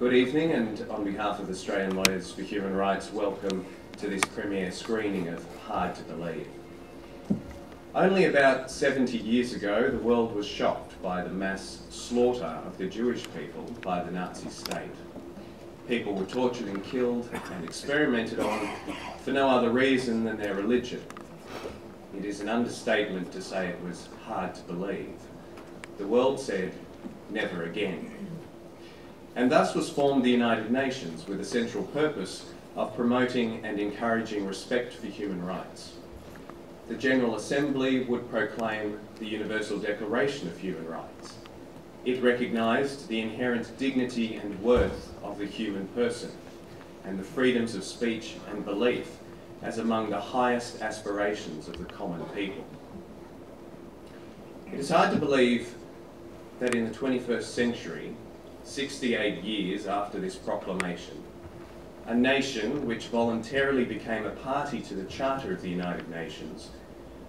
Good evening, and on behalf of Australian Lawyers for Human Rights, welcome to this premiere screening of Hard to Believe. Only about 70 years ago, the world was shocked by the mass slaughter of the Jewish people by the Nazi state. People were tortured and killed and experimented on for no other reason than their religion. It is an understatement to say it was hard to believe. The world said, never again and thus was formed the United Nations with a central purpose of promoting and encouraging respect for human rights. The General Assembly would proclaim the Universal Declaration of Human Rights. It recognised the inherent dignity and worth of the human person and the freedoms of speech and belief as among the highest aspirations of the common people. It is hard to believe that in the 21st century 68 years after this proclamation, a nation which voluntarily became a party to the Charter of the United Nations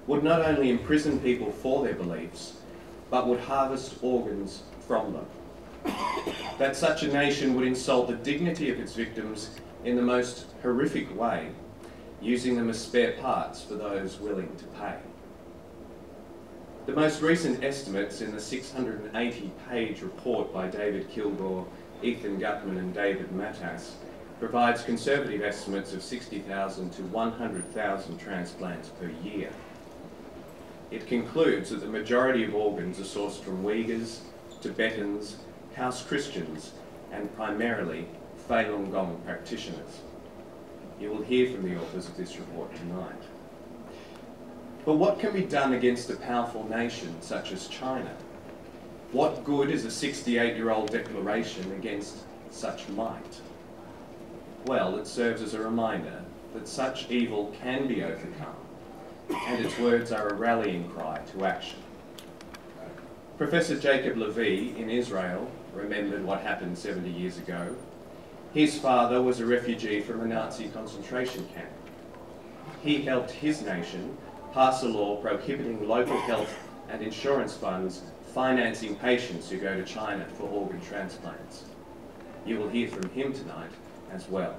would not only imprison people for their beliefs, but would harvest organs from them. that such a nation would insult the dignity of its victims in the most horrific way, using them as spare parts for those willing to pay. The most recent estimates in the 680-page report by David Kilgour, Ethan Gutmann and David Matas provides conservative estimates of 60,000 to 100,000 transplants per year. It concludes that the majority of organs are sourced from Uyghurs, Tibetans, House Christians and primarily Falun Gong practitioners. You will hear from the authors of this report tonight. But what can be done against a powerful nation such as China? What good is a 68-year-old declaration against such might? Well, it serves as a reminder that such evil can be overcome, and its words are a rallying cry to action. Professor Jacob Lavee in Israel remembered what happened 70 years ago. His father was a refugee from a Nazi concentration camp. He helped his nation pass a law prohibiting local health and insurance funds financing patients who go to China for organ transplants. You will hear from him tonight as well.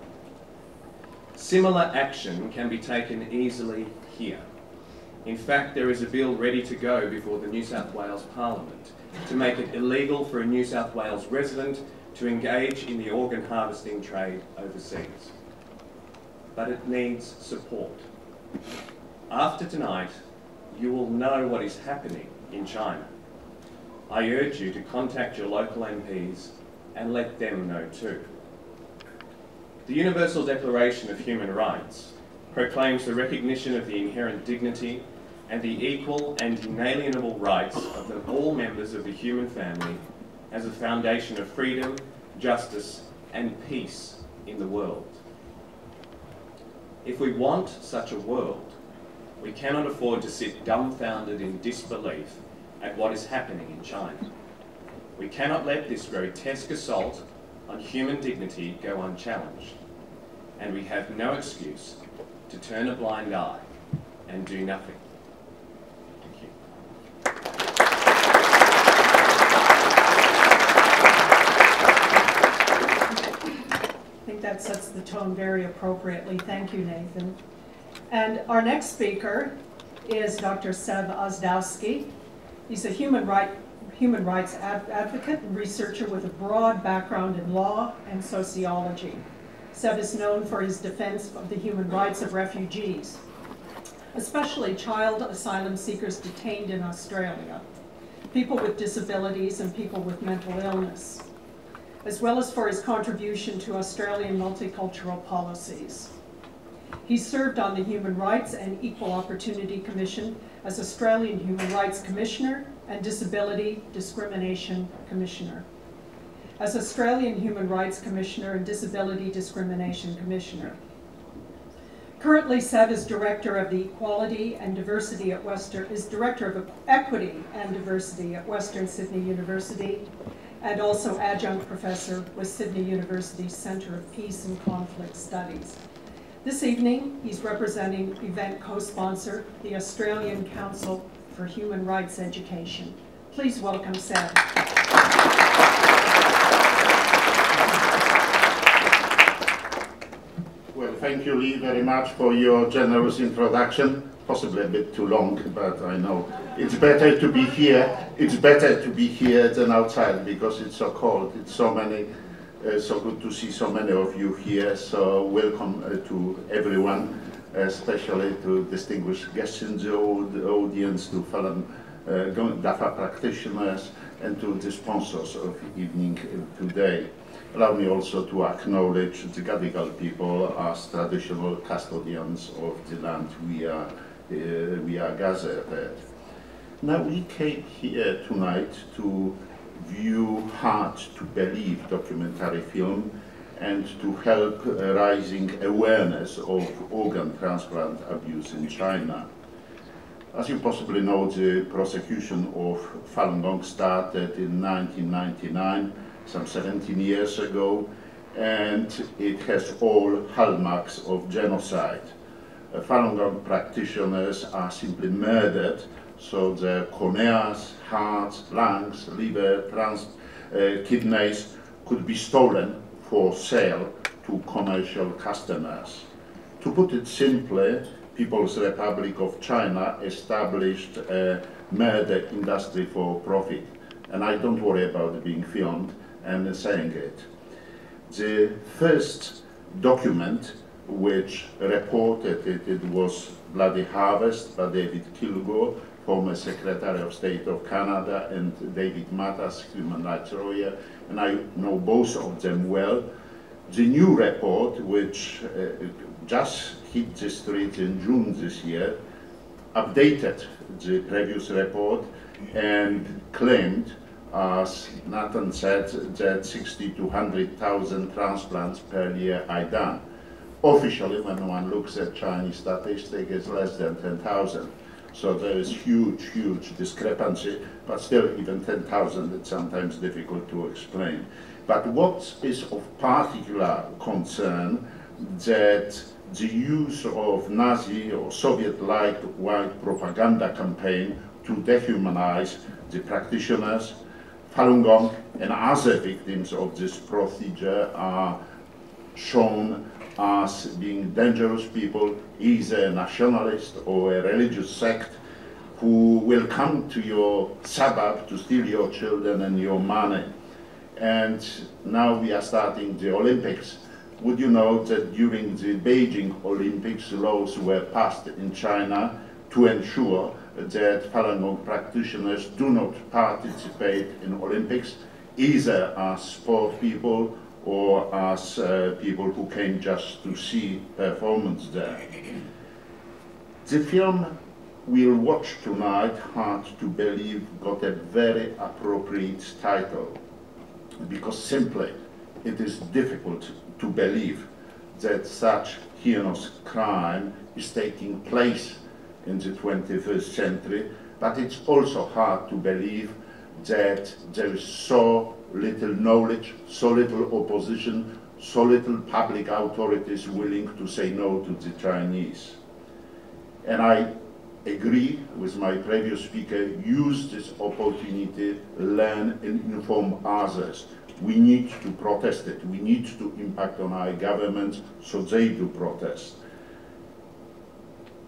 Similar action can be taken easily here. In fact, there is a bill ready to go before the New South Wales Parliament to make it illegal for a New South Wales resident to engage in the organ harvesting trade overseas. But it needs support. After tonight, you will know what is happening in China. I urge you to contact your local MPs and let them know too. The Universal Declaration of Human Rights proclaims the recognition of the inherent dignity and the equal and inalienable rights of the, all members of the human family as a foundation of freedom, justice and peace in the world. If we want such a world, we cannot afford to sit dumbfounded in disbelief at what is happening in China. We cannot let this grotesque assault on human dignity go unchallenged. And we have no excuse to turn a blind eye and do nothing. Thank you. I think that sets the tone very appropriately. Thank you, Nathan. And our next speaker is Dr. Sev Ozdowski. He's a human, right, human rights ad advocate and researcher with a broad background in law and sociology. Sev is known for his defense of the human rights of refugees, especially child asylum seekers detained in Australia, people with disabilities and people with mental illness, as well as for his contribution to Australian multicultural policies. He served on the Human Rights and Equal Opportunity Commission as Australian Human Rights Commissioner and Disability Discrimination Commissioner. As Australian Human Rights Commissioner and Disability Discrimination Commissioner. Currently, Sev is Director of the Equality and Diversity at Western, is Director of Equity and Diversity at Western Sydney University, and also Adjunct Professor with Sydney University's Centre of Peace and Conflict Studies. This evening, he's representing event co-sponsor, the Australian Council for Human Rights Education. Please welcome Sam. Well, thank you, Lee, very much for your generous introduction. Possibly a bit too long, but I know. It's better to be here. It's better to be here than outside because it's so cold. It's so many uh, so good to see so many of you here. So welcome uh, to everyone, especially to distinguished guests in the audience, to fellow uh, DAFA practitioners, and to the sponsors of evening today. Allow me also to acknowledge the Gadigal people as traditional custodians of the land we are, uh, we are gathered at. Now we came here tonight to view hard to believe documentary film and to help uh, raising awareness of organ transplant abuse in China. As you possibly know, the prosecution of Falun Gong started in 1999 some 17 years ago, and it has all hallmarks of genocide. Uh, Falun Gong practitioners are simply murdered, so their corneas, hearts, lungs, liver, trans, uh, kidneys could be stolen for sale to commercial customers. To put it simply, People's Republic of China established a murder industry for profit. And I don't worry about being filmed, and saying it. The first document which reported it, it was Bloody Harvest by David Kilgour, former Secretary of State of Canada, and David Matas, human rights lawyer, and I know both of them well. The new report, which uh, just hit the streets in June this year, updated the previous report and claimed as Nathan said, that 60 to 100,000 transplants per year are done. Officially, when one looks at Chinese statistics, it's less than 10,000. So there is huge, huge discrepancy, but still even 10,000 it's sometimes difficult to explain. But what is of particular concern that the use of Nazi or Soviet-like white propaganda campaign to dehumanize the practitioners, Falun Gong and other victims of this procedure are shown as being dangerous people, either a nationalist or a religious sect who will come to your suburb to steal your children and your money. And now we are starting the Olympics. Would you know that during the Beijing Olympics, laws were passed in China to ensure that Falun practitioners do not participate in Olympics, either as sport people or as uh, people who came just to see performance there. The film we'll watch tonight, Hard to Believe, got a very appropriate title because simply it is difficult to believe that such heinous crime is taking place in the 21st century, but it's also hard to believe that there is so little knowledge, so little opposition, so little public authorities willing to say no to the Chinese. And I agree with my previous speaker, use this opportunity, learn and inform others. We need to protest it. We need to impact on our governments so they do protest.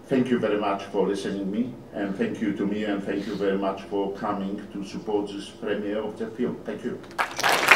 Thank you very much for listening me, and thank you to me, and thank you very much for coming to support this premiere of the film. Thank you.